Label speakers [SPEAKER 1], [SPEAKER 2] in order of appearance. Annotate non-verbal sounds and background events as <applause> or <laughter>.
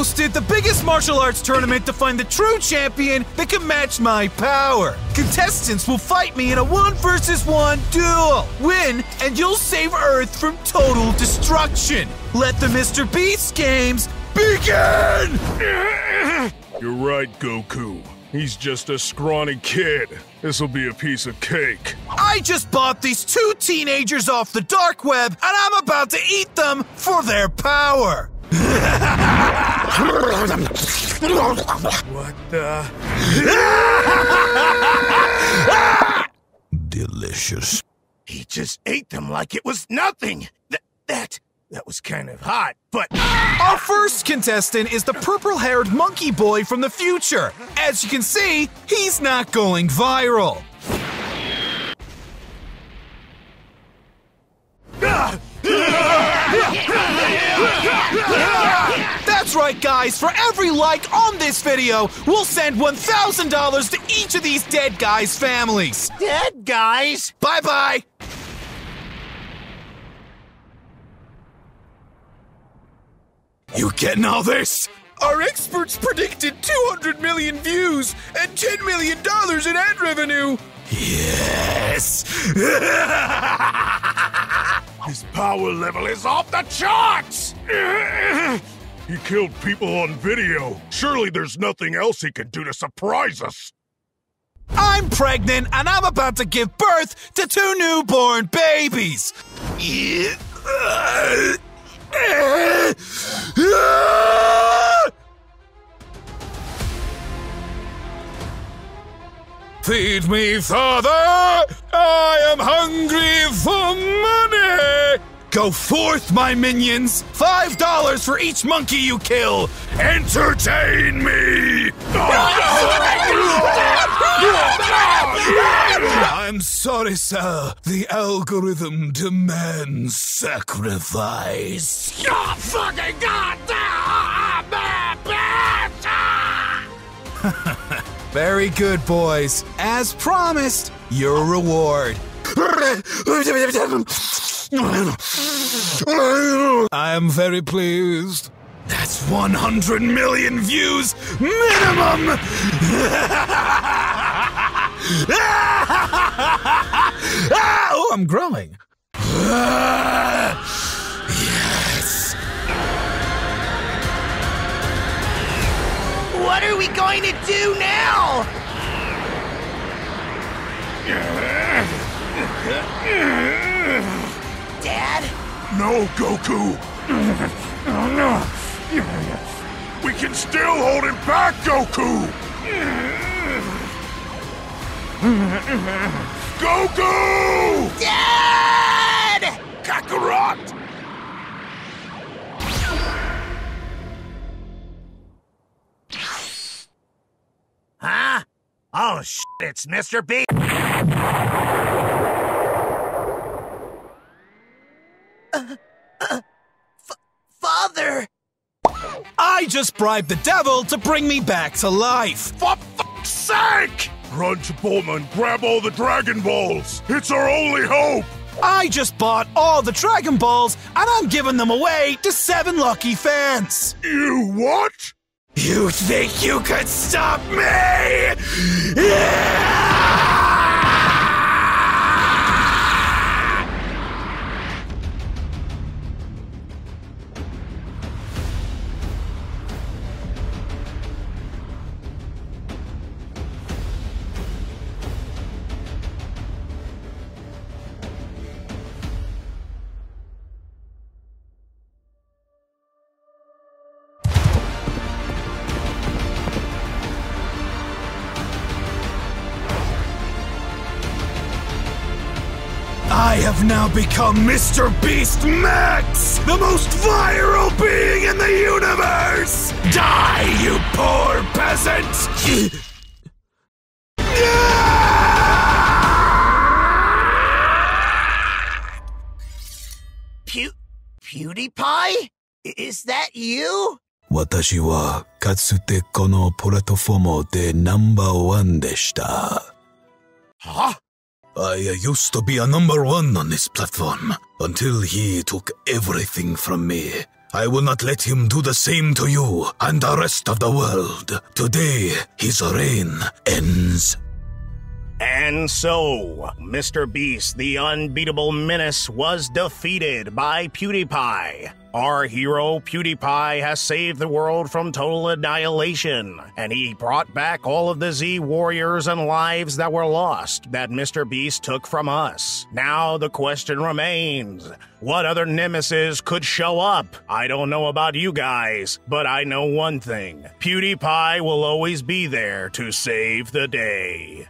[SPEAKER 1] hosted the biggest martial arts tournament to find the true champion that can match my power. Contestants will fight me in a one versus one duel. Win, and you'll save Earth from total destruction. Let the Mr. Beast games begin!
[SPEAKER 2] You're right, Goku. He's just a scrawny kid. This'll be a piece of cake.
[SPEAKER 1] I just bought these two teenagers off the dark web, and I'm about to eat them for their power. <laughs>
[SPEAKER 2] What the? <laughs>
[SPEAKER 1] Delicious.
[SPEAKER 3] He just ate them like it was nothing. Th- that that was kind of hot, but
[SPEAKER 1] Our first contestant is the purple haired monkey boy from the future. As you can see, he's not going viral. <laughs> That's right, guys. For every like on this video, we'll send $1,000 to each of these dead guys' families.
[SPEAKER 3] dead guys.
[SPEAKER 1] Bye bye. You getting all this? Our experts predicted 200 million views and $10 million in ad revenue. Yes. <laughs>
[SPEAKER 2] His power level is off the charts! <laughs> He killed people on video. Surely there's nothing else he can do to surprise us.
[SPEAKER 1] I'm pregnant and I'm about to give birth to two newborn babies. Feed me, father! I am hungry for money! Go forth, my minions! Five dollars for each monkey you kill! Entertain me! I'm sorry, sir. The algorithm demands sacrifice.
[SPEAKER 3] Oh, fucking goddamn! <laughs>
[SPEAKER 1] Very good, boys. As promised, your reward. <laughs> I am very pleased. That's 100 million views minimum! <laughs> oh, I'm growing. yes.
[SPEAKER 3] What are we going to do now? <laughs>
[SPEAKER 2] No, Goku! No! We can still hold him back, Goku! Goku!
[SPEAKER 3] Dad!
[SPEAKER 2] Kakarot!
[SPEAKER 3] Huh? Oh, shit, it's Mr. B. Father!
[SPEAKER 1] I just bribed the devil to bring me back to life.
[SPEAKER 2] For fuck's sake! Run to Bulma and grab all the Dragon Balls! It's our only hope!
[SPEAKER 1] I just bought all the Dragon Balls and I'm giving them away to seven lucky fans.
[SPEAKER 2] You what?
[SPEAKER 1] You think you could stop me? Yeah! have now become Mr. Beast Max, the most viral being in the universe! Die, you poor peasant! <laughs>
[SPEAKER 3] Pew- PewDiePie? I- Is that you?
[SPEAKER 1] 私はかつてこのプラットフォームでナンバーワンでした。
[SPEAKER 3] Huh?
[SPEAKER 1] I used to be a number one on this platform until he took everything from me. I will not let him do the same to you and the rest of the world. Today, his reign ends.
[SPEAKER 3] And so, Mr. Beast, the unbeatable menace, was defeated by PewDiePie. Our hero, PewDiePie, has saved the world from total annihilation, and he brought back all of the Z warriors and lives that were lost that Mr. Beast took from us. Now the question remains what other nemesis could show up? I don't know about you guys, but I know one thing PewDiePie will always be there to save the day.